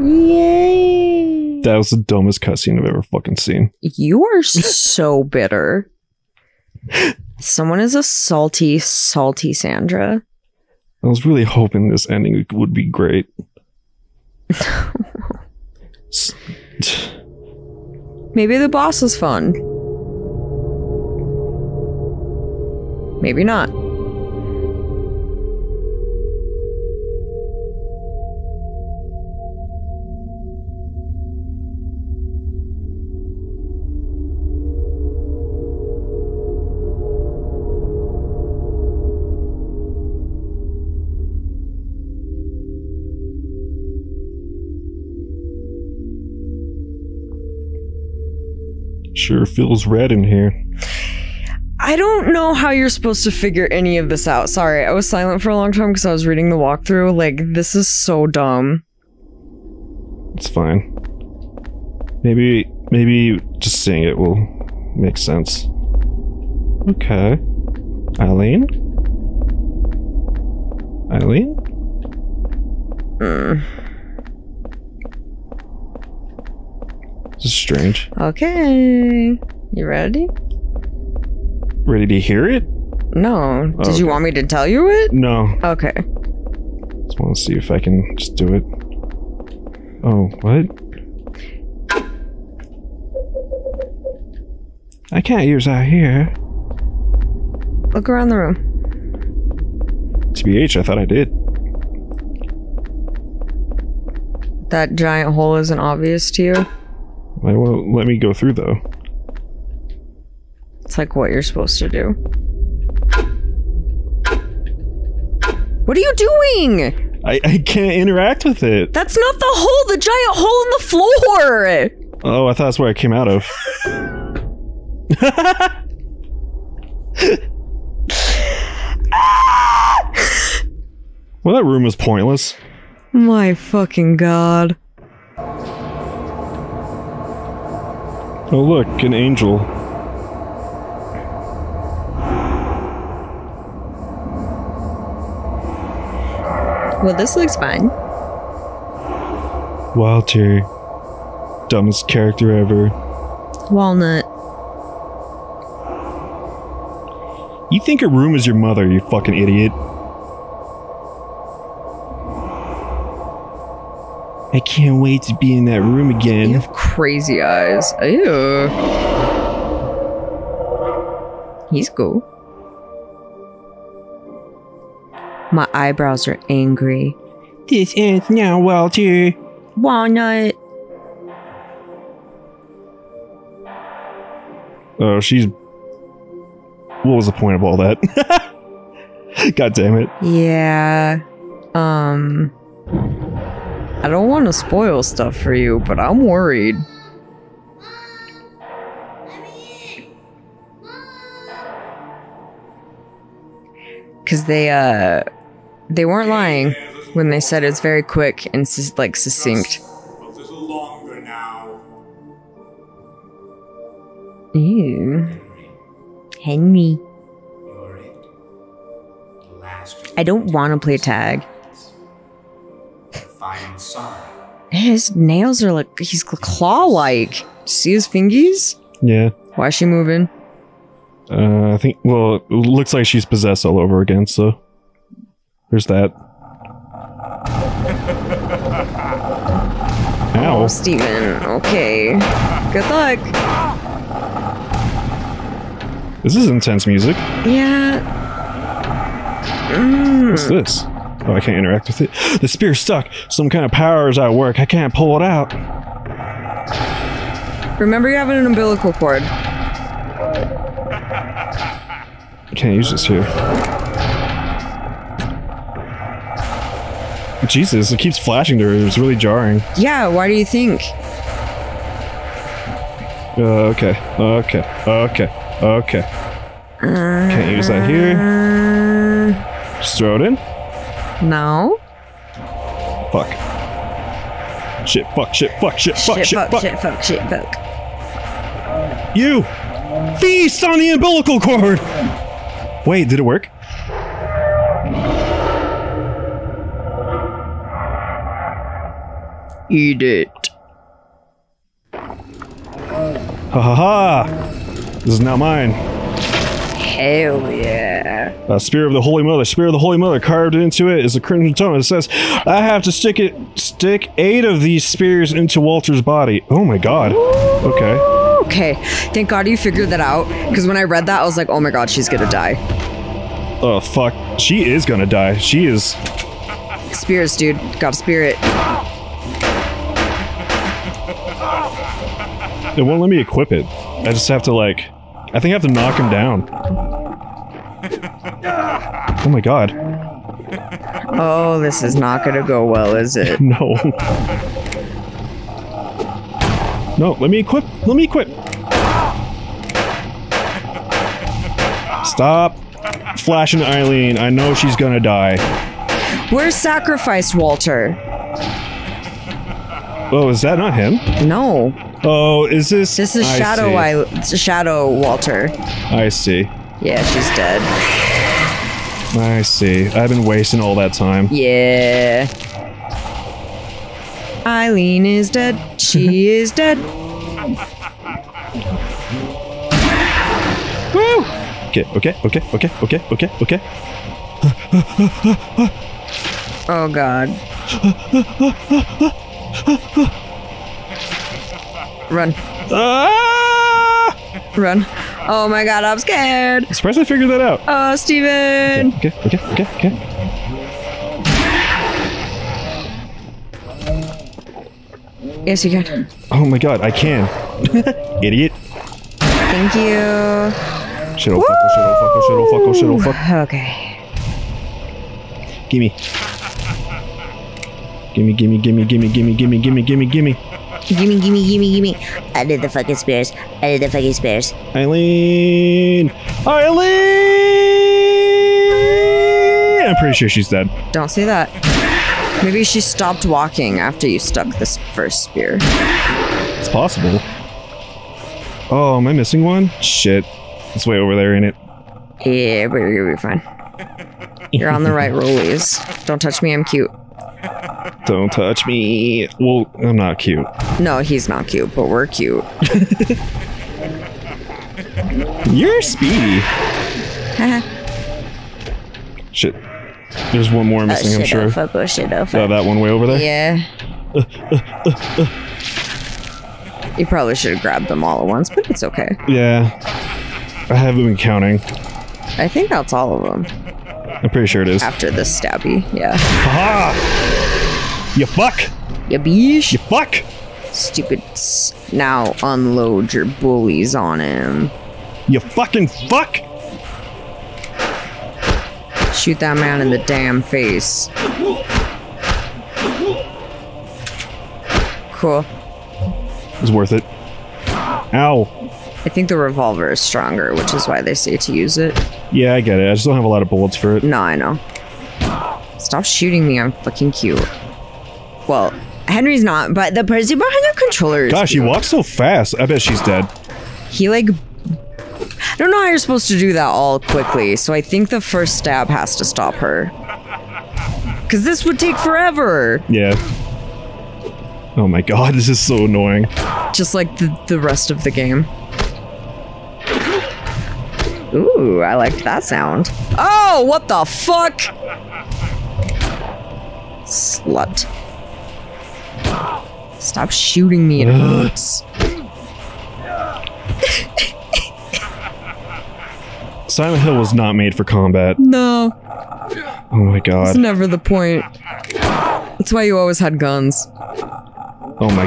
Yay! That was the dumbest cutscene I've ever fucking seen. You are so bitter. Someone is a salty, salty Sandra. I was really hoping this ending would be great. Maybe the boss is fun. Maybe not. Sure feels red in here. I don't know how you're supposed to figure any of this out. Sorry, I was silent for a long time because I was reading the walkthrough. Like, this is so dumb. It's fine. Maybe, maybe just seeing it will make sense. Okay. Eileen? Eileen? Mm. This is strange. Okay. You ready? Ready to hear it? No. Did you want me to tell you it? No. Okay. Just want to see if I can just do it. Oh, what? I can't use that here. Look around the room. TBH, I thought I did. That giant hole isn't obvious to you. Let me go through though? It's like what you're supposed to do. What are you doing? I, I can't interact with it. That's not the hole, the giant hole in the floor. Oh, I thought that's where I came out of. well, that room was pointless. My fucking god. Oh look, an angel. Well, this looks fun. Walter. Dumbest character ever. Walnut. You think a room is your mother, you fucking idiot. I can't wait to be in that room again crazy eyes. Ew. He's cool. My eyebrows are angry. This ends now, Walter. Walnut. Oh, she's. What was the point of all that? God damn it. Yeah. Um. I don't want to spoil stuff for you, but I'm worried. Cause they uh they weren't lying when they said it's very quick and like succinct. Ew. Henry. I don't want to play tag. Sign. His nails are like he's claw like. See his fingies? Yeah. Why is she moving? Uh, I think. Well, it looks like she's possessed all over again. So there's that. Oh, Ow! Steven. Okay. Good luck. This is intense music. Yeah. Mm. What's this? Oh, I can't interact with it. The spear's stuck. Some kind of power is at work. I can't pull it out. Remember you have an umbilical cord. I can't use this here. Jesus, it keeps flashing to her. It's really jarring. Yeah, why do you think? Uh, okay, okay, okay, okay. Can't use that here. Just throw it in. No. Fuck. Shit, fuck, shit, fuck, shit, fuck, shit, fuck, fuck. shit, fuck, shit, fuck. You! Feast on the umbilical cord! Wait, did it work? Eat it. Ha ha ha! This is now mine. Hell yeah. Uh, Spear of the Holy Mother. Spear of the Holy Mother. Carved into it is a crimson tome. It says, I have to stick it, stick eight of these spears into Walter's body. Oh my god. Okay. Okay. Thank God you figured that out. Because when I read that, I was like, oh my God, she's gonna die. Oh fuck. She is gonna die. She is. Spears, dude. Got a spirit. It won't let me equip it. I just have to like. I think I have to knock him down. Oh my god. Oh, this is not gonna go well, is it? No. No, let me equip. Let me equip. Stop flashing Eileen. I know she's gonna die. Where's sacrificed Walter? Oh, is that not him? No. Oh, is this? This is I Shadow see. I it's a Shadow Walter. I see. Yeah, she's dead. I see. I've been wasting all that time. Yeah. Eileen is dead. She is dead. Woo! Okay, okay, okay, okay, okay, okay, okay. Oh god. Run. Ah! Run. Oh my god, I'm scared. I'm Surprised I figured that out. Oh, Steven. Okay, okay, okay, okay. Yes, you can. Oh my god, I can. Idiot. Thank you. Shit, oh fuck, oh shit, oh fuck, oh shit, oh fuck, oh shit, oh fuck. Okay. Gimme. Gimme, gimme, gimme, gimme, gimme, gimme, gimme, gimme, gimme. Gimme, gimme, gimme, gimme. I did the fucking spares. I did the fucking spares. Eileen! Eileen! I'm pretty sure she's dead. Don't say that. Maybe she stopped walking after you stuck this first spear. It's possible. Oh, am I missing one? Shit. It's way over there, ain't it? Yeah, but you'll be fine. You're on the right rollies. Don't touch me, I'm cute. Don't touch me. Well, I'm not cute. No, he's not cute, but we're cute. You're speedy. Uh-huh. Shit. There's one more missing, I'm sure. Oh, fuck, oh, shit, oh, uh, Oh, fuck. that one way over there? Yeah. you probably should have grabbed them all at once, but it's okay. Yeah. I haven't been counting. I think that's all of them I'm pretty sure it is. after this stabby. Yeah. Aha! You fuck! You beesh. You fuck! Stupid. s- Now unload your bullies on him. You fucking fuck! Shoot that man in the damn face. Cool. It's worth it. Ow. I think the revolver is stronger, which is why they say to use it. Yeah, I get it. I just don't have a lot of bullets for it. No, I know. Stop shooting me. I'm fucking cute. Well, Henry's not, but the person behind the controller is Gosh, he cute. walks so fast. I bet she's dead. He like. I don't know how you're supposed to do that all quickly, so I think the first stab has to stop her. Because this would take forever, Yeah. Oh my god, this is so annoying. just like the, the rest of the game. Ooh, I liked that sound. Oh, what the fuck? Slut. Stop shooting me, it hurts. Silent Hill was not made for combat. No, Oh my god. it's never the point. That's why you always had guns Oh my.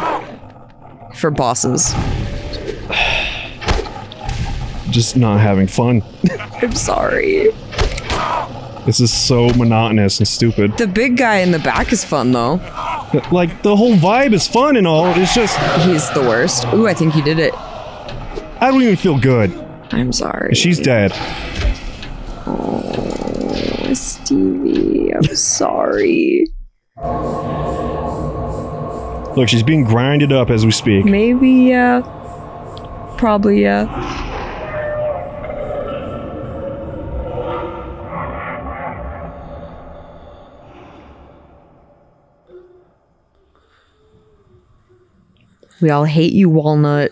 for bosses. Just not having fun. I'm sorry. This is so monotonous and stupid. The big guy in the back is fun though. Like, the whole vibe is fun and all. It's just. He's the worst. Ooh, I think he did it. I don't even feel good. I'm sorry. She's dead. Oh, Stevie, I'm sorry. Look, she's being grinded up as we speak. Maybe, yeah. Probably, yeah. We all hate you, Walnut.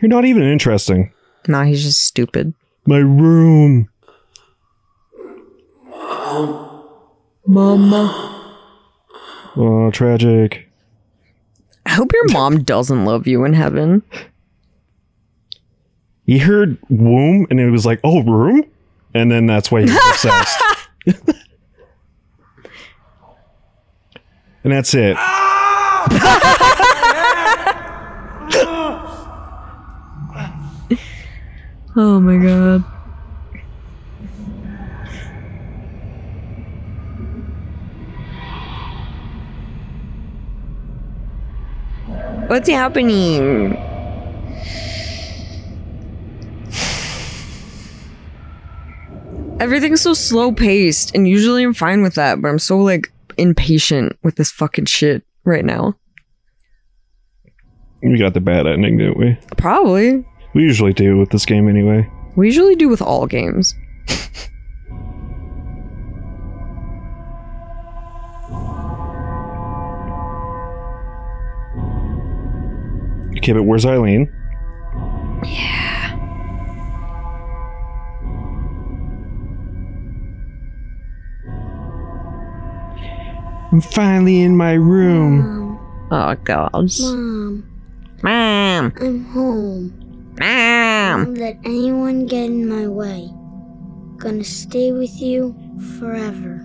You're not even interesting. Nah, he's just stupid. My room. Mama. Oh, tragic. I hope your mom doesn't love you in heaven. He heard womb and it was like, oh, room? And then that's why he was obsessed. and that's it. Oh my god. What's happening? Everything's so slow paced, and usually I'm fine with that, but I'm so like impatient with this fucking shit right now. We got the bad ending, didn't we? Probably. We usually do with this game anyway. We usually do with all games. Okay, but where's Eileen? Yeah. I'm finally in my room. Oh god. Mom, Mom. I'm home. Mom. Don't let anyone get in my way. Gonna stay with you forever.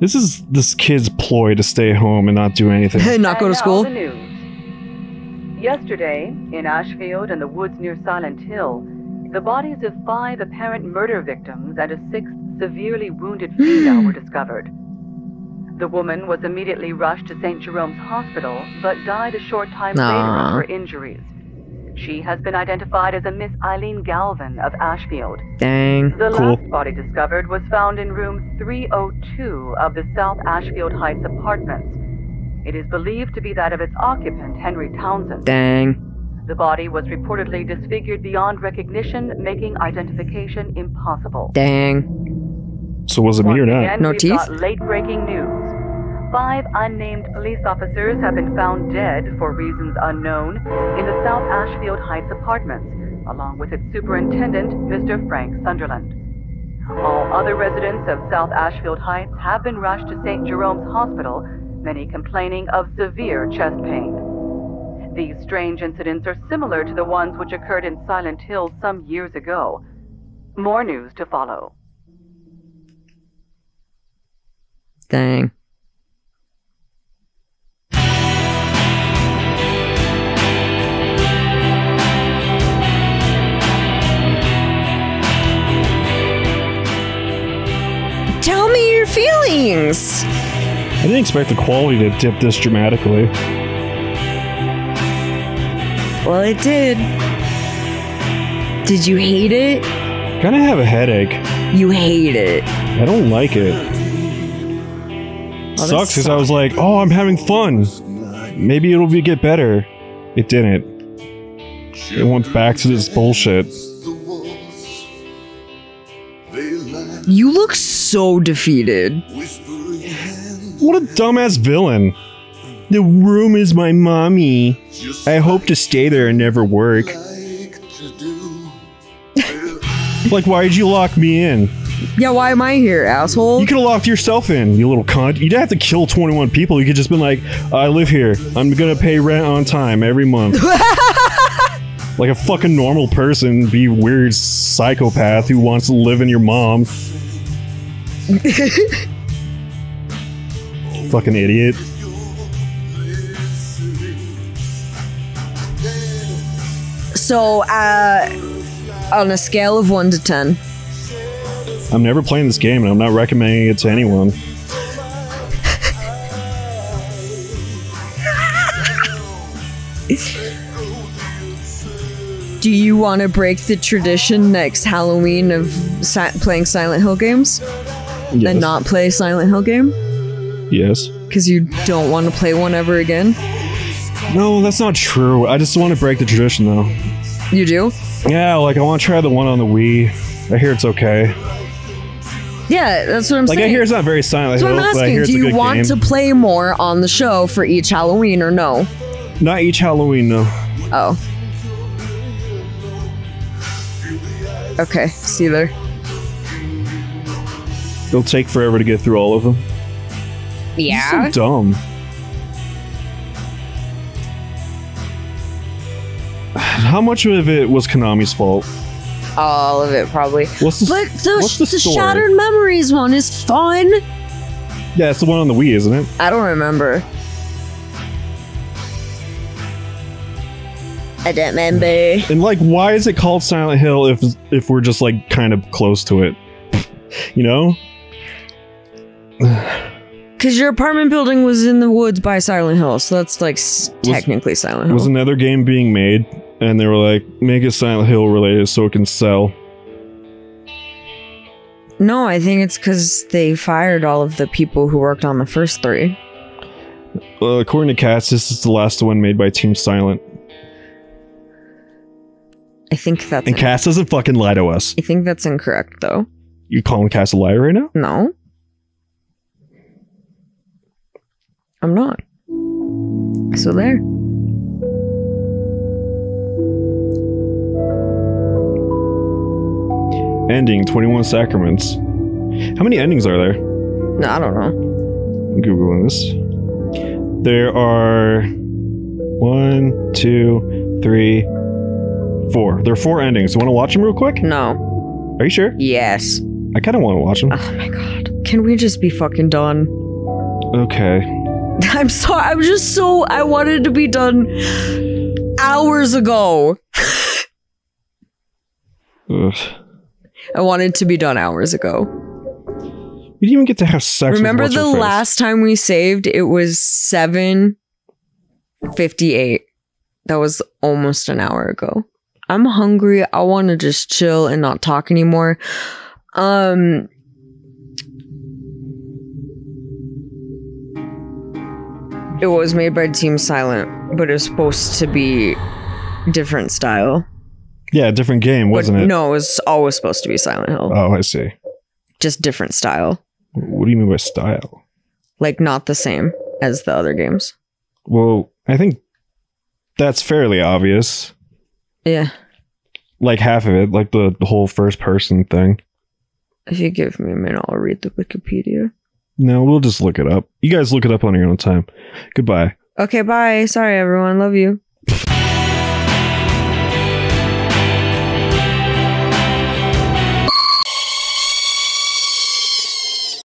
This is this kid's ploy to stay home and not do anything. Hey, not go to And school. Yesterday, in Ashfield and the woods near Silent Hill, the bodies of five apparent murder victims and a sixth severely wounded female were discovered. The woman was immediately rushed to St. Jerome's Hospital, but died a short time later Aw. of her injuries. She has been identified as a Miss Eileen Galvin of Ashfield. Dang. The Cool. last body discovered was found in room 302 of the South Ashfield Heights apartments. It is believed to be that of its occupant, Henry Townshend. Dang. The body was reportedly disfigured beyond recognition, making identification impossible. Dang. So was it me or not? again, No we've teeth? late-breaking news. Five unnamed police officers have been found dead for reasons unknown in the South Ashfield Heights apartments, along with its superintendent, Mr. Frank Sunderland. All other residents of South Ashfield Heights have been rushed to St. Jerome's Hospital, many complaining of severe chest pain. These strange incidents are similar to the ones which occurred in Silent Hill some years ago. More news to follow. Dang. Tell me your feelings. I didn't expect the quality to dip this dramatically. Well, it did. Did you hate it? Kinda have a headache. You hate it. I don't like it. Sucks because I was like, oh, I'm having fun. Maybe it'll be get better. It didn't. It went back to this bullshit. You look so defeated. What a dumbass villain. The room is my mommy. I hope to stay there and never work. like, why'd you lock me in? Yeah, why am I here, asshole? You could have locked yourself in, you little cunt. You didn't have to kill 21 people. You could just been like, I live here. I'm gonna pay rent on time every month. like a fucking normal person, be weird psychopath who wants to live in your mom. fucking idiot. So, uh, on a scale of 1 to 10, I'm never playing this game and I'm not recommending it to anyone. do you want to break the tradition next Halloween of si- playing Silent Hill games Yes. and not play a Silent Hill game? Yes. Because you don't want to play one ever again? No, that's not true. I just want to break the tradition though. You do? Yeah, like I want to try the one on the Wii. I hear it's okay. Yeah, that's what I'm Like saying. I hear it's not very Silent That's Hill, what I'm asking. Do you want game. to play more on the show for each Halloween or no? Not each Halloween, no. Oh. Okay, see you there. It'll take forever to get through all of them. Yeah. So dumb. How much of it was Konami's fault? All of it, probably. What's the, But the, what's the, the? Shattered Memories one is fun. Yeah, it's the one on the Wii, isn't it? I don't remember. I don't remember. And like, why is it called Silent Hill if if we're just like kind of close to it? You know? Because your apartment building was in the woods by Silent Hill, so that's like s- technically Silent Hill. Was another game being made, and they were like, make it Silent Hill related so it can sell. no, I think it's because they fired all of the people who worked on the first three. Uh, according to Cass, this is the last one made by Team Silent, I think that's. and Cass doesn't fucking lie to us. I think that's incorrect, though. You calling Cass a liar right now? No. I'm not. So there. Ending 21 Sacraments. How many endings are there? No, I don't know. I'm Googling this. There are one, two, three, four. There are four endings. You want to watch them real quick? No. Are you sure? Yes. I kind of want to watch them. Oh my god. Can we just be fucking done? Okay. I'm sorry. I'm just so. I wanted to be done hours ago. I wanted to be done hours ago. We didn't even get to have sex. Remember the last time we saved? It was 7:58. That was almost an hour ago. I'm hungry. I want to just chill and not talk anymore. Um It was made by Team Silent, but it was supposed to be different style. Yeah, different game, wasn't it? No, it was always supposed to be Silent Hill. Oh, I see. just different style. What do you mean by style? Like not the same as the other games. Well, I think that's fairly obvious. Yeah. Like half of it, like the, the whole first person thing. If you give me a minute, I'll read the Wikipedia. No, we'll just look it up. You guys look it up on your own time. Goodbye. Okay, bye. Sorry everyone. Love you.